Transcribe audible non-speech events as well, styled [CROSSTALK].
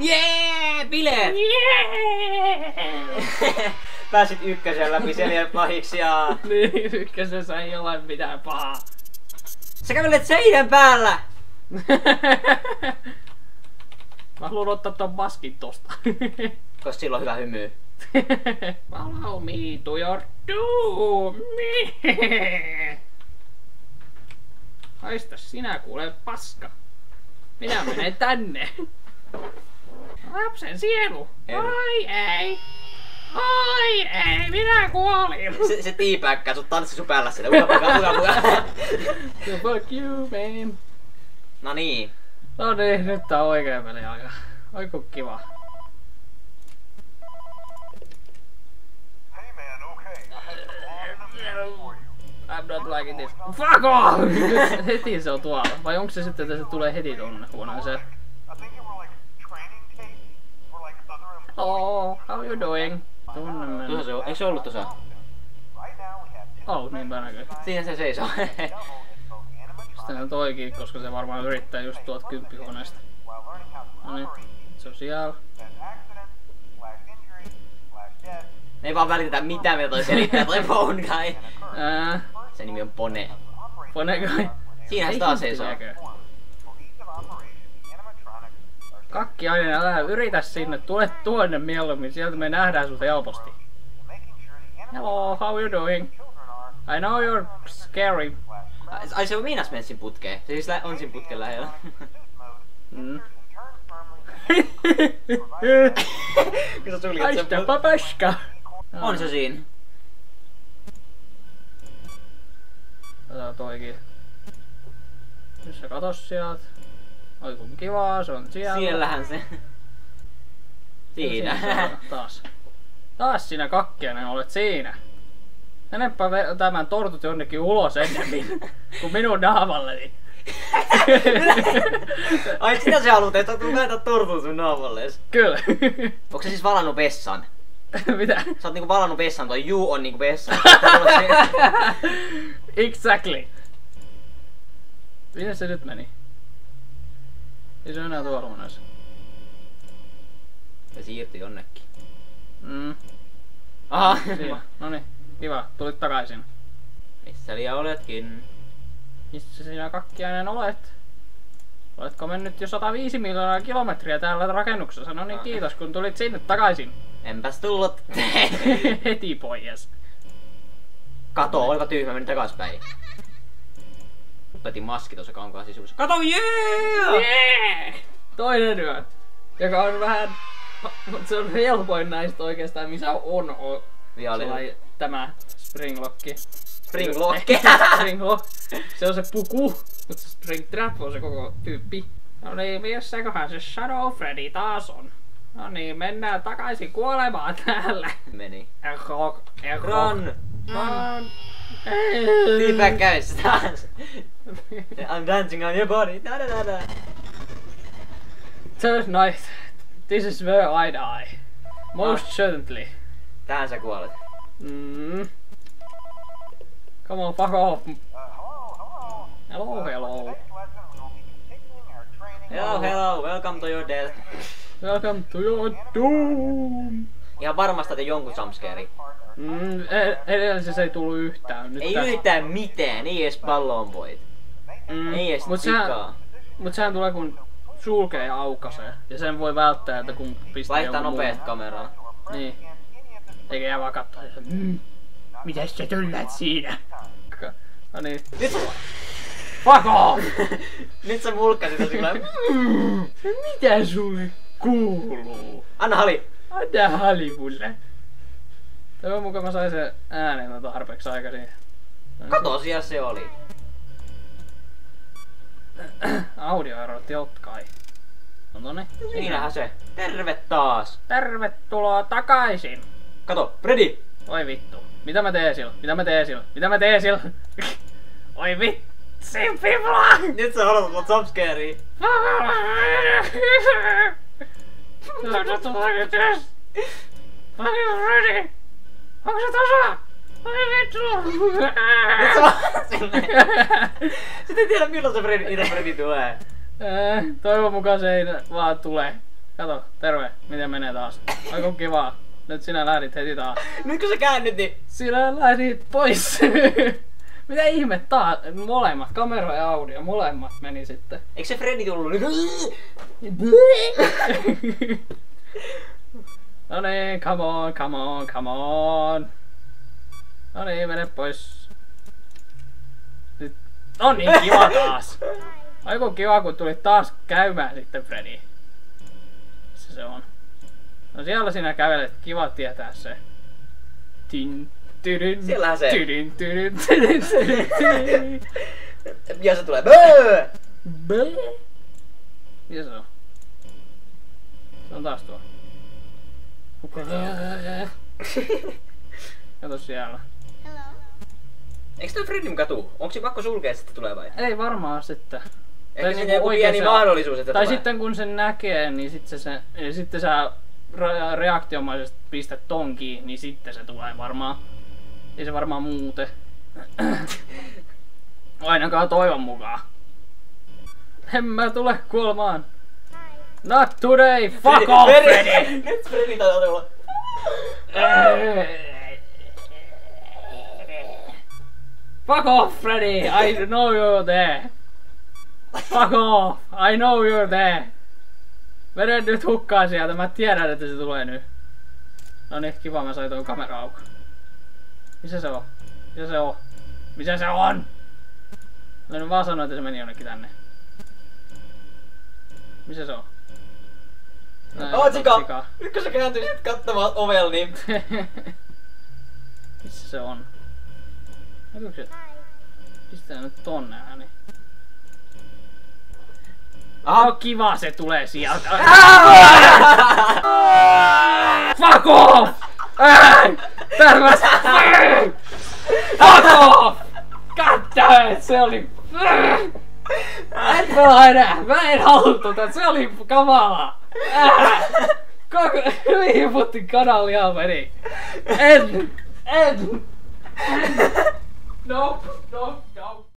Jee, bileet! Yeah! Pääsit ykkösen läpi selviä pahiksi ja... niin, ykkösessä ei ole mitään pahaa. Sä kävelet seinän päällä! Mä haluan ottaa ton maskin tosta. Koska sillä on hyvä hymy. Follow me to your doom. Haista sinä kuule paska. Minä menen tänne. Lapsen sielu. Ei. Ai ei. Ai ei, minä kuolin. Se, se tiipääkkää sut tanssi sun päällä siellä. Uga buga, uga buga. So fuck you, man. No niin. No niin, nyt tää on oikea peli aika. Oiku kiva. Hey man, okay. I'm not liking this. Fuck off! [LAUGHS] Heti se on tuolla. Vai onko se sitten, että se tulee heti tonne huoneeseen? Oh, how you doing? Tunne Tuossa mennä. se on. Eikö se ollut tuossa? Oh, niinpä näkyy. Siinä se seisoo. [LAUGHS] Sitten on toikin, koska se varmaan yrittää just tuolta kymppihuoneesta. No niin, se on siellä. Me ei vaan välitetä mitään, mitä toi selittää toi Phone Guy. Ää, Se nimi on Pone. Ponekai. Siinähän se taas seisoo. Kakki aina, älä yritä sinne, tule tuonne mieluummin, sieltä me nähdään sut helposti. Hello, how you doing? I know you're scary. Ai, se on miinas mennä siinä putkeen. Se siis on siinä putken lähellä. Mm. [LAUGHS] Kun sä suljet sen papaska! On se siinä. Otetaan toikin. Nyt sä katos sieltä. Oi kun kivaa, se on siellä. Siellähän se. Siinä. se taas. Taas sinä kakkiainen olet siinä. Menepä tämän tortut jonnekin ulos ennemmin [LAUGHS] kuin minun naamalleni. [LAUGHS] Ai sitä sä haluut, että näitä tortun sun naamallees. Kyllä. Onko se siis valannut vessan? [LAUGHS] Mitä? Sä oot niinku valannut vessan, toi juu on niinku vessan. exactly. Miten se nyt meni? Ei se enää tuolla huoneessa. Se siirtyi jonnekin. Mm. Aha. [LAUGHS] Siinä. Noniin. Kiva. Tulit takaisin. Missä liian oletkin? Missä sinä kakkiainen olet? Oletko mennyt jo 105 miljoonaa kilometriä täällä rakennuksessa? No niin, Ah. kiitos kun tulit sinne takaisin. Enpäs tullut. [LAUGHS] Heti pois. Kato, olipa tyhmä, meni takaspäin. Opetin maski tuossa kankaan sisussa. Kato, jee! Yeah! Toinen yö. Joka on vähän... Mutta se on helpoin näistä oikeastaan, missä on, sellainen, tämä springlocki. Springlock. [LAUGHS] Springlock. Se on se puku, mutta se springtrap on se koko tyyppi. No niin, missäköhän se Shadow Freddy taas on? No niin, mennään takaisin kuolemaan täällä. Meni. Erok, erok. Run! Run. Teabag käynnissä taas. I'm dancing on your body. Da, da, da, da. Third night. This is where I die. Most certainly. Tähän sä kuolet. Mm. Come on, fuck off. Uh, hello, hello. Hello, hello. Welcome to your death. Welcome to your doom. Ihan varmasti te jonkun jumpscare. Mm, edellisessä ei tullut yhtään. Nyt Ei tässä- yhtään mitään, ei edes pallon voit. Mm, Ei edes mut sehän, mut sehän tulee kun sulkee ja aukaisee. Ja sen voi välttää, että kun pistää Vaihtaa nopeasti kameraa. Niin. Eikä jää vaan katsoa. Mm, mitäs sä tyllät siinä? No niin. Nyt sä, Fuck off! [LAUGHS] nyt sä mulkkasit sillä Mm, [LAUGHS] mitä sulle kuuluu? Anna hali. Anna hali mulle. Toivon mukaan mä sain sen äänen tarpeeksi aikaisin. Kato, siellä se oli. Audioerot jotkai. No noni. Siinähän se. Terve taas. Tervetuloa takaisin. Kato, Freddy. Oi vittu. Mitä mä teen sillä? Mitä mä teen sillä? Mitä mä teen sillä? [LAUGHS] Oi vitsi, pipla! Nyt sä odotat mut jumpscarea. ready? Onko se tasa? Oi vittu! Nyt sä vaan silleen. Sitten tiedä milloin se Freddy, itse Freddy tulee. Toivon mukaan se ei vaan tule. Kato, terve. Miten menee taas? [LAUGHS] Aika kiva. Nyt sinä lähdit heti taas. Nyt kun sä käännyt, niin... Sinä lähdit pois. Mitä ihmettä? Molemmat, kamera ja audio, molemmat meni sitten. Eikö se Freddy tullut? No niin, come on, come on, come on. No niin, mene pois. Nyt. No niin, kiva taas. Aiku kiva, kun tulit taas käymään sitten, Freddy. Missä se on? No siellä sinä kävelet, kiva tietää se. Tin, tydyn, se. Tydyn, tydyn, tydyn, tydyn, tydyn. Ja se tulee. Böö! Bää. Missä se on? Se on taas tuo. [LAUGHS] Kato siellä. Eikö toi Freddyn katu? Onko se pakko sulkea, että se tulee vai? Ei varmaan sitten. Ehkä Tai siinä niinku joku pieni se- mahdollisuus, että Tai tulee. sitten kun sen näkee, niin sitten se, ja sitten sä re- reaktiomaisesti pistät ton kiinni, niin sitten se tulee varmaan. Ei se varmaan muuten. [CLEARS THROAT] Ainakaan toivon mukaan. En mä tule kuolemaan. Not today, fuck off, Freddy! [LAUGHS] Nyt Freddy taitaa tulla. Fuck off, Freddy! I know you're there. Fuck off! I know you're there. Mene nyt hukkaan sieltä, mä tiedän, että se tulee nyt. No niin, kiva, mä sain tuon kamera auki. Missä se on? Missä se on? Missä se on? Mä nyt vaan sanoin, että se meni jonnekin tänne. Missä se on? Näin, Oo, Tsika! Tsika. Nyt kun sä kääntyisit katsomaan ovella, niin... [LAUGHS] Missä se on? Näkyykö se? Pistää nyt tonne ääni. Aha. Oh, kiva se tulee sieltä. [LAUGHS] Fuck off! Ei! Fuck off! God damn it, se oli... En pelaa enää, mä en halua tota, se oli kamala. Äh. Koko... Mihin putti kanalia meni? En! En! [LAUGHS] Nope, nope, nope.